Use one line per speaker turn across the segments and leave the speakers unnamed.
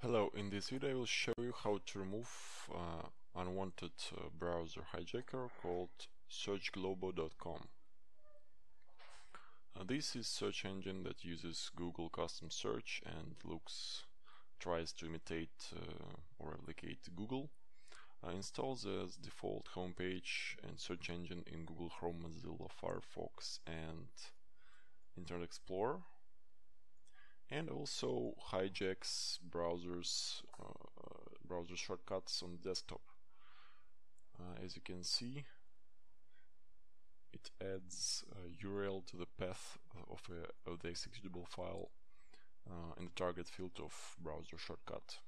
Hello, in this video I will show you how to remove uh, unwanted uh, browser hijacker called searchglobo.com. Uh, this is search engine that uses Google custom search and looks tries to imitate uh, or replicate Google. Uh, installs as default homepage and search engine in Google Chrome, Mozilla, Firefox and Internet Explorer and also hijacks browsers uh, browser shortcuts on desktop. Uh, as you can see it adds a URL to the path of, a, of the executable file uh, in the target field of browser shortcut.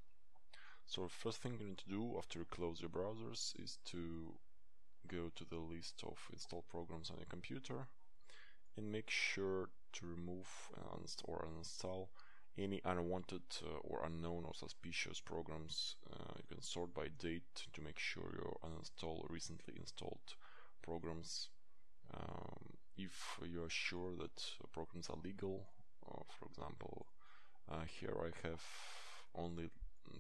So first thing you need to do after you close your browsers is to go to the list of installed programs on your computer and make sure to remove or uninstall any unwanted uh, or unknown or suspicious programs. Uh, you can sort by date to make sure you uninstall recently installed programs. Um, if you are sure that programs are legal, for example, uh, here I have only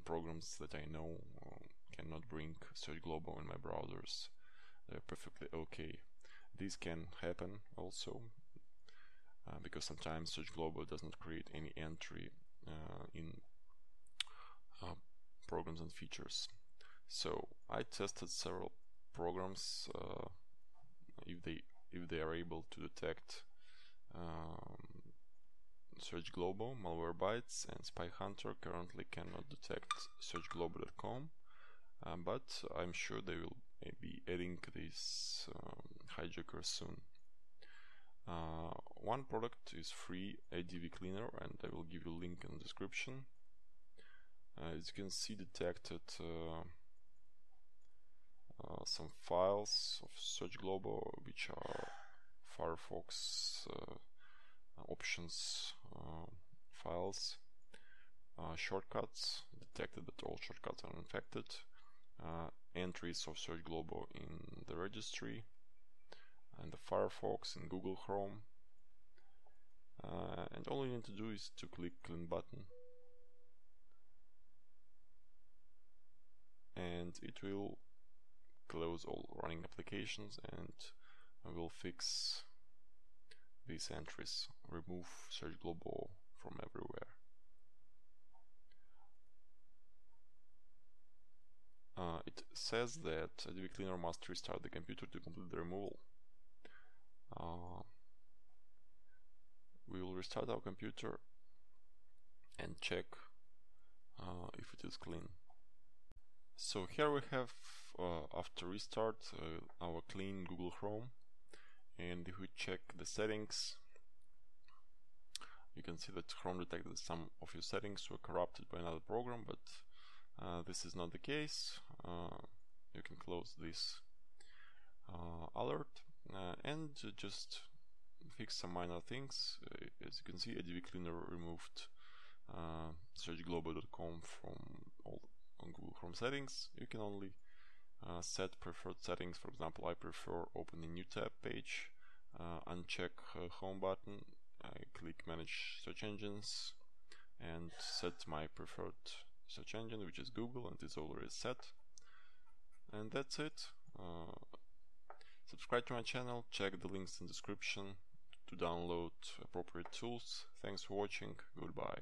programs that I know uh, cannot bring Search Globo in my browsers. They're perfectly okay. This can happen also uh, because sometimes Search Globo does not create any entry uh, in uh, programs and features. So I tested several programs uh, if they if they are able to detect um, Search Globo, Malwarebytes and Spy Hunter currently cannot detect SearchGlobo.com uh, but I'm sure they will be adding this um, hijacker soon. Uh, one product is free ADV cleaner and I will give you a link in the description. Uh, as you can see detected uh, uh some files of Search Globo which are Firefox uh, options uh, files. shortcuts detected that all shortcuts are infected. entries of Search Globo in the registry and the Firefox and Google Chrome uh, and all you need to do is to click clean button. And it will close all running applications and will fix these entries remove Search Globo from everywhere. Uh, it says that ADV Cleaner must restart the computer to complete the removal. Uh, we will restart our computer and check uh, if it is clean. So here we have uh, after restart uh, our clean Google Chrome and if we check the settings you can see that Chrome detected some of your settings were corrupted by another program but uh, this is not the case uh, you can close this alert uh, and just fix some minor things. Uh, as you can see, ADV Cleaner removed uh, searchglobo.com from all Chrome settings. You can only uh, set preferred settings. For example, I prefer open a new tab page, uh, uncheck uh, home button, I click manage search engines and set my preferred search engine which is Google and it's already set and that's it uh, Subscribe to my channel, check the links in the description to download appropriate tools. Thanks for watching, goodbye.